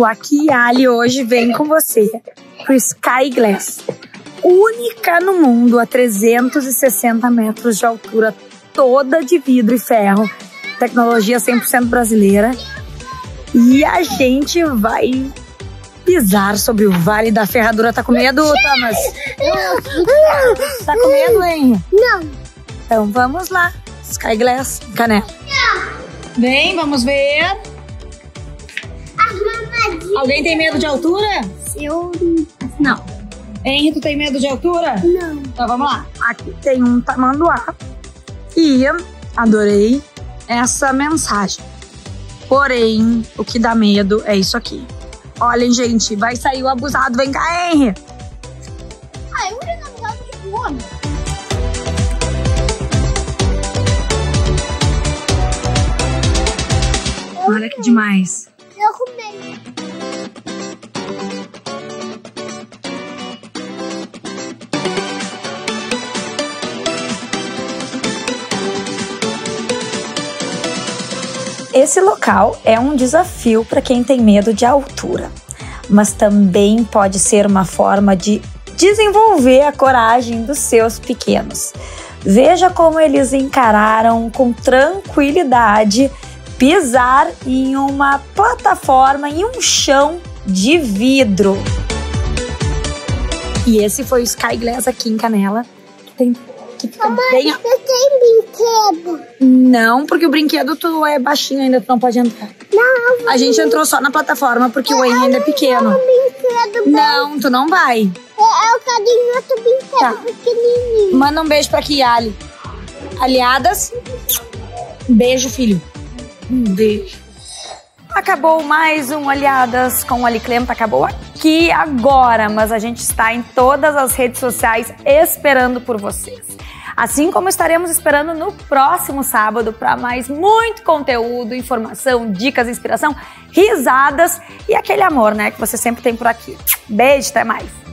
O Aqui Ali hoje vem com você pro Sky Glass, única no mundo a 360 metros de altura, toda de vidro e ferro, tecnologia 100% brasileira. E a gente vai pisar sobre o Vale da Ferradura. Tá com medo, Thomas? Tá com medo, hein? Não. Então vamos lá. Sky Glass, canela. Vem, vamos ver. Alguém tem medo de altura? Eu não. Henry, tu tem medo de altura? Não. Então vamos lá. Aqui tem um tamanduá. E adorei essa mensagem. Porém, o que dá medo é isso aqui. Olhem, gente, vai sair o abusado. Vem cá, Henry. Ah, eu era namorado de boa. Olha que demais. Eu comei. Esse local é um desafio para quem tem medo de altura, mas também pode ser uma forma de desenvolver a coragem dos seus pequenos. Veja como eles encararam com tranquilidade pisar em uma plataforma, em um chão de vidro. E esse foi o Sky Glass aqui em Canela, que tem que fica Mamãe, bem eu tenho brinquedo. Não, porque o brinquedo tu é baixinho ainda, tu não pode entrar. Não, A gente entrou só na plataforma porque o Henry ainda é pequeno. brinquedo. Não, tu não vai. É, eu quero em outro brinquedo Tá. pequenininho. Manda um beijo pra Kiali. Aliadas, beijo, filho. Um beijo. Acabou mais um Aliadas com o Aliclenta. Acabou aqui agora, mas a gente está em todas as redes sociais esperando por vocês. Assim como estaremos esperando no próximo sábado para mais muito conteúdo, informação, dicas, inspiração, risadas e aquele amor, né, que você sempre tem por aqui. Beijo, até mais.